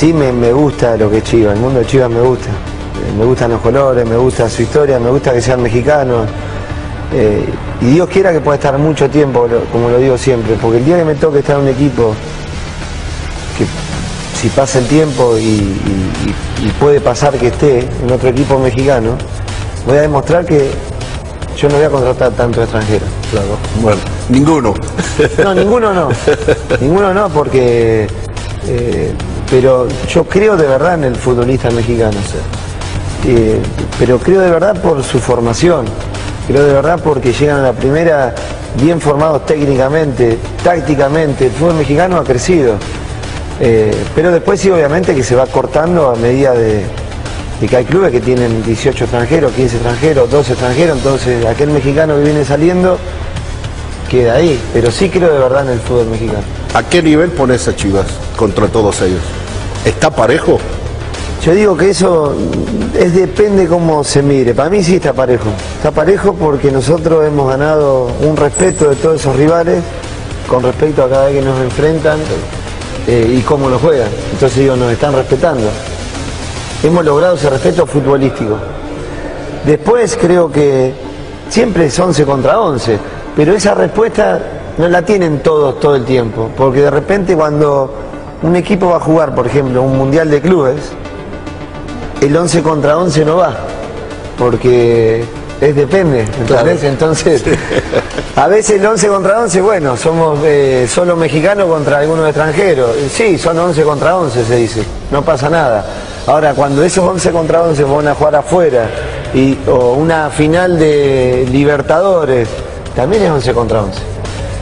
sí me, me gusta lo que es Chivas, el mundo de Chivas me gusta. Eh, Me gustan los colores, me gusta su historia, me gusta que sean mexicanos. Eh, y Dios quiera que pueda estar mucho tiempo, como lo digo siempre, porque el día que me toque estar en un equipo, que si pasa el tiempo y, y- y- y puede pasar que esté en otro equipo mexicano, voy a demostrar que yo no voy a contratar tanto extranjeros. Claro. Bueno, ninguno. No, ninguno no. Ninguno no, porque. eh, pero yo creo de verdad en el futbolista mexicano. eh, pero creo de verdad por su formación. Creo de verdad porque llegan a la primera bien formados técnicamente, tácticamente. El fútbol mexicano ha crecido. Eh, pero después sí, obviamente, que se va cortando a medida de, de que hay clubes que tienen 18 extranjeros, 15 extranjeros, 12 extranjeros. Entonces, aquel mexicano que viene saliendo queda ahí. Pero sí creo de verdad en el fútbol mexicano. ¿A qué nivel pones a Chivas contra todos ellos? ¿Está parejo? Yo digo que eso es depende cómo se mire. Para mí sí está parejo. Está parejo porque nosotros hemos ganado un respeto de todos esos rivales con respecto a cada vez que nos enfrentan eh, y cómo lo juegan. Entonces digo, nos están respetando. Hemos logrado ese respeto futbolístico. Después creo que siempre es 11 contra 11, pero esa respuesta no la tienen todos todo el tiempo, porque de repente cuando un equipo va a jugar, por ejemplo, un mundial de clubes, el 11 contra 11 no va, porque es depende, ¿entendés? Claro. Entonces, a veces el 11 contra 11, bueno, somos eh, solo mexicanos contra algunos extranjeros. Sí, son 11 contra 11, se dice, no pasa nada. Ahora, cuando esos 11 contra 11 van a jugar afuera, y, o una final de Libertadores, también es 11 contra 11.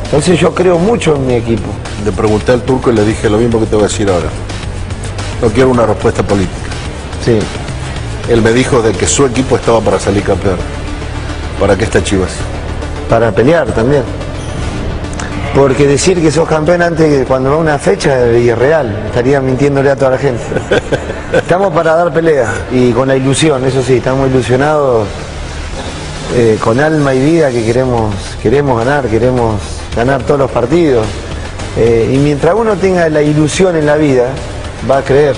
Entonces yo creo mucho en mi equipo. Le pregunté al turco y le dije lo mismo que te voy a decir ahora. No quiero una respuesta política. Sí. Él me dijo de que su equipo estaba para salir campeón. ¿Para qué está Chivas? para pelear también. Porque decir que sos campeón antes de cuando va una fecha es irreal, estaría mintiéndole a toda la gente. Estamos para dar pelea y con la ilusión, eso sí, estamos ilusionados eh, con alma y vida que queremos, queremos ganar, queremos ganar todos los partidos. Eh, y mientras uno tenga la ilusión en la vida, va a creer.